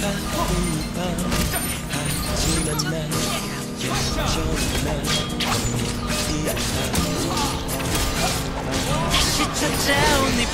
Shit's a town, they